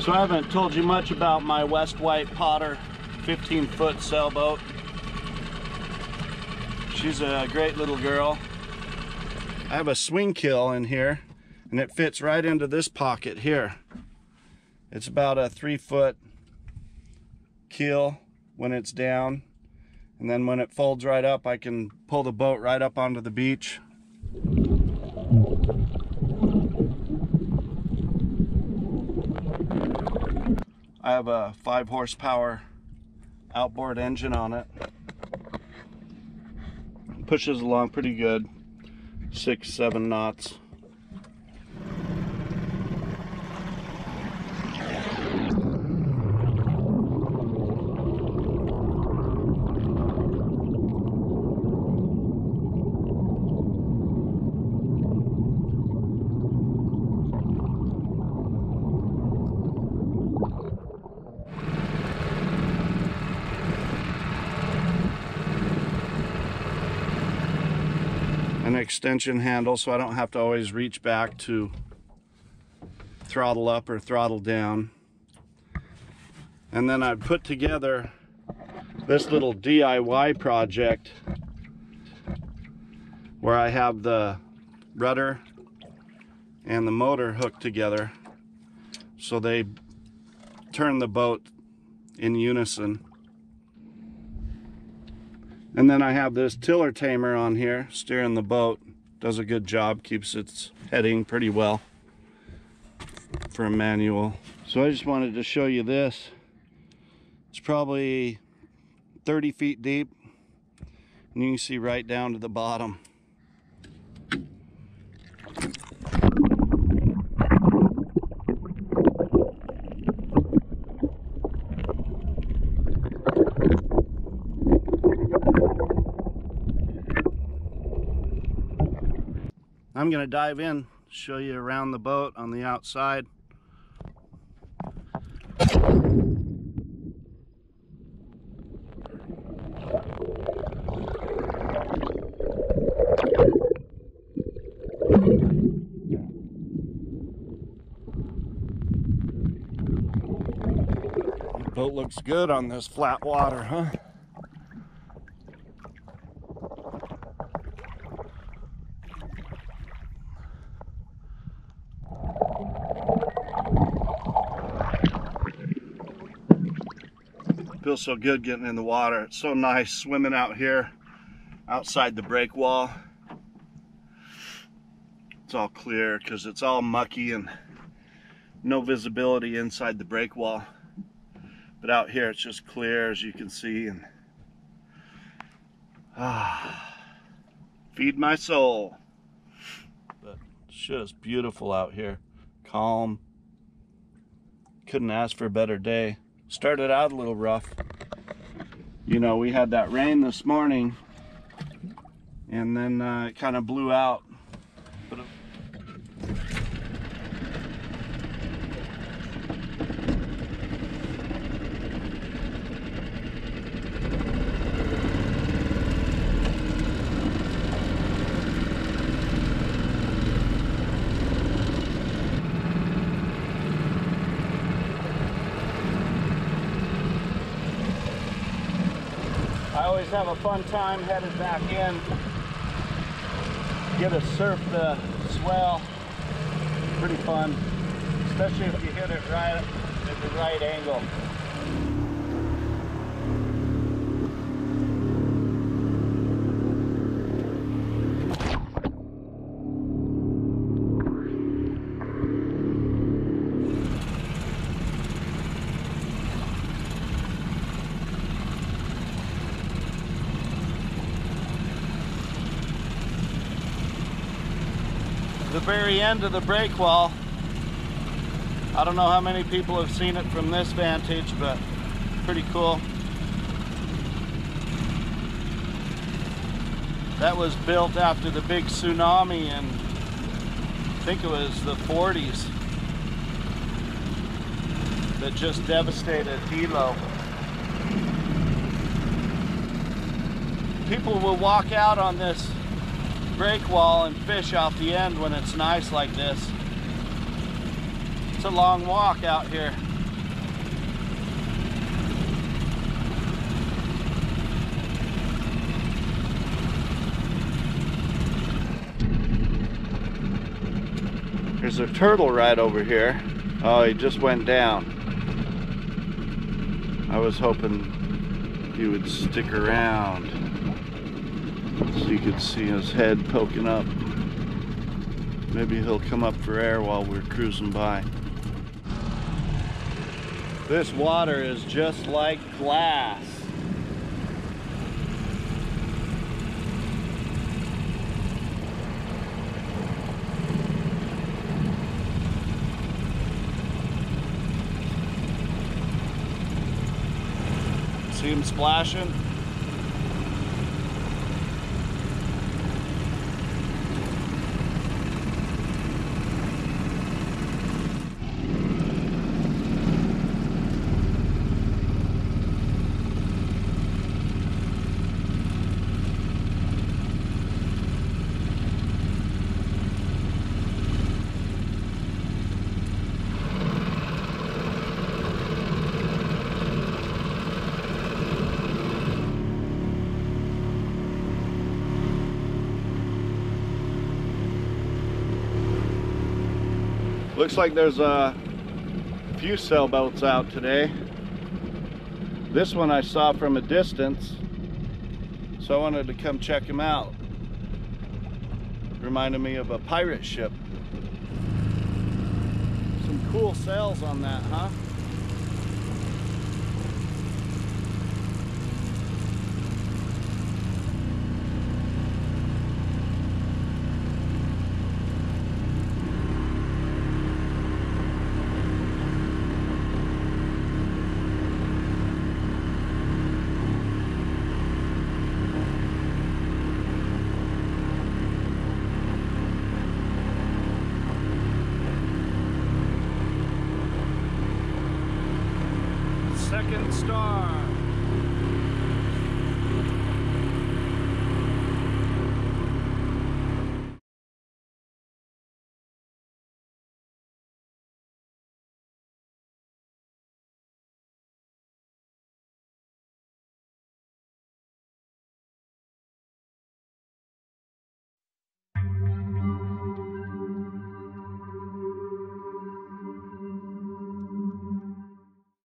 So I haven't told you much about my West Wight Potter 15 foot sailboat. She's a great little girl. I have a swing keel in here and it fits right into this pocket here. It's about a three foot keel when it's down. And then when it folds right up, I can pull the boat right up onto the beach. I have a five horsepower outboard engine on it. Pushes along pretty good, six, seven knots. Extension handle so I don't have to always reach back to throttle up or throttle down. And then I put together this little DIY project where I have the rudder and the motor hooked together so they turn the boat in unison. And then I have this tiller tamer on here steering the boat. Does a good job, keeps its heading pretty well for a manual. So I just wanted to show you this. It's probably 30 feet deep and you can see right down to the bottom. I'm gonna dive in, show you around the boat on the outside. Boat looks good on this flat water, huh? Feels so good getting in the water. It's so nice swimming out here outside the break wall. It's all clear because it's all mucky and no visibility inside the break wall. But out here it's just clear as you can see and ah, feed my soul. But it's just beautiful out here. Calm. Couldn't ask for a better day started out a little rough. You know, we had that rain this morning and then uh, it kind of blew out. But I always have a fun time headed back in. Get to surf the swell. Pretty fun, especially if you hit it right at the right angle. The very end of the break wall. I don't know how many people have seen it from this vantage, but pretty cool. That was built after the big tsunami in, I think it was the 40s, that just devastated Hilo. People will walk out on this break wall and fish off the end when it's nice like this. It's a long walk out here. There's a turtle right over here. Oh, he just went down. I was hoping he would stick around so you can see his head poking up. Maybe he'll come up for air while we're cruising by. This water is just like glass. See him splashing? Looks like there's a few sailboats out today. This one I saw from a distance, so I wanted to come check him out. Reminded me of a pirate ship. Some cool sails on that, huh? Second star.